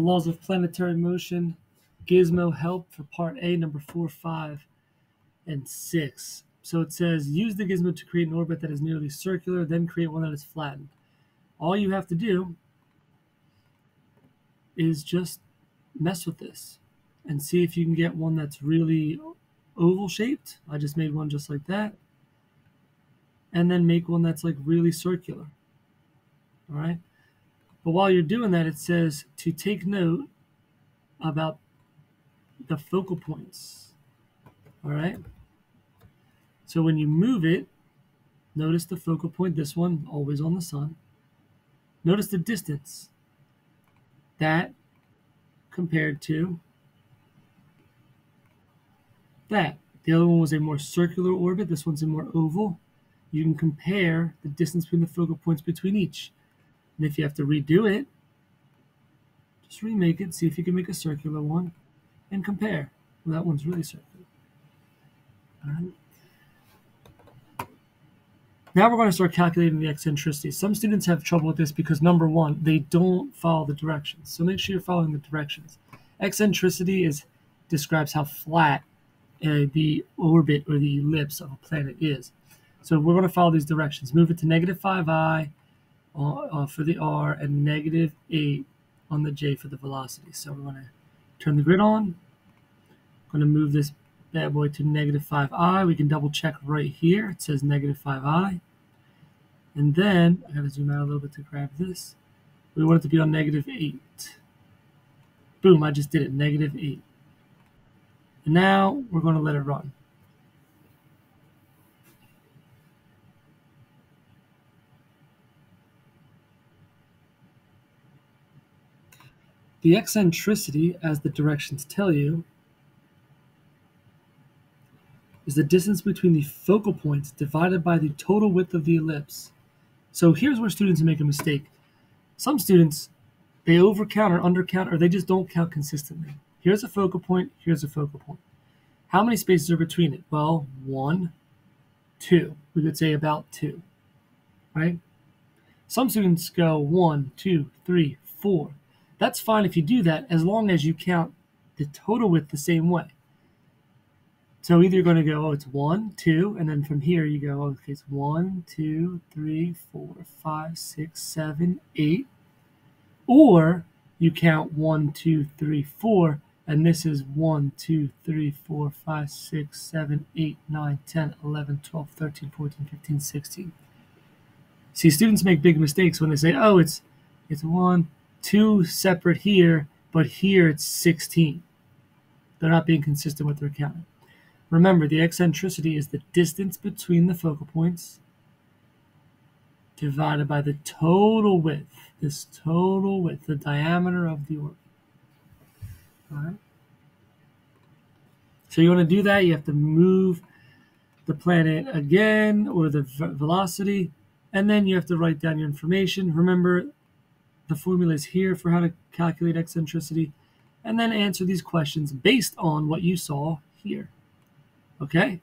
the laws of planetary motion, gizmo help for part A, number four, five, and six. So it says use the gizmo to create an orbit that is nearly circular, then create one that is flattened. All you have to do is just mess with this and see if you can get one that's really oval shaped. I just made one just like that. And then make one that's like really circular. All right. But while you're doing that, it says to take note about the focal points. All right. So when you move it, notice the focal point, this one, always on the sun. Notice the distance. That compared to that. The other one was a more circular orbit. This one's a more oval. You can compare the distance between the focal points between each. And if you have to redo it, just remake it, see if you can make a circular one, and compare. Well, that one's really circular. All right. Now we're going to start calculating the eccentricity. Some students have trouble with this because number one, they don't follow the directions. So make sure you're following the directions. Eccentricity is describes how flat uh, the orbit or the ellipse of a planet is. So we're going to follow these directions. Move it to negative 5i uh, for the r and negative 8 on the j for the velocity. So we're going to turn the grid on. I'm going to move this bad boy to negative 5i. We can double check right here. It says negative 5i. And then, I gotta zoom out a little bit to grab this. We want it to be on negative 8. Boom, I just did it, negative 8. And now we're going to let it run. The eccentricity, as the directions tell you, is the distance between the focal points divided by the total width of the ellipse. So here's where students make a mistake. Some students, they overcount or undercount, or they just don't count consistently. Here's a focal point, here's a focal point. How many spaces are between it? Well, one, two. We could say about two, right? Some students go one, two, three, four. That's fine if you do that as long as you count the total width the same way. So either you're going to go, oh, it's one, two, and then from here you go, oh, okay, it's one, two, three, four, five, six, seven, eight. Or you count one, two, three, four, and this is 1, 2, 3, 4, 5, 6, 7, 8, 9, 10, 11, 12, 13, 14, 15, 16. See, students make big mistakes when they say, oh, it's, it's 1, 2 separate here, but here it's 16. They're not being consistent with their counting. Remember, the eccentricity is the distance between the focal points divided by the total width, this total width, the diameter of the orbit. All right. So you want to do that, you have to move the planet again or the velocity, and then you have to write down your information. Remember, the formula is here for how to calculate eccentricity, and then answer these questions based on what you saw here. Okay?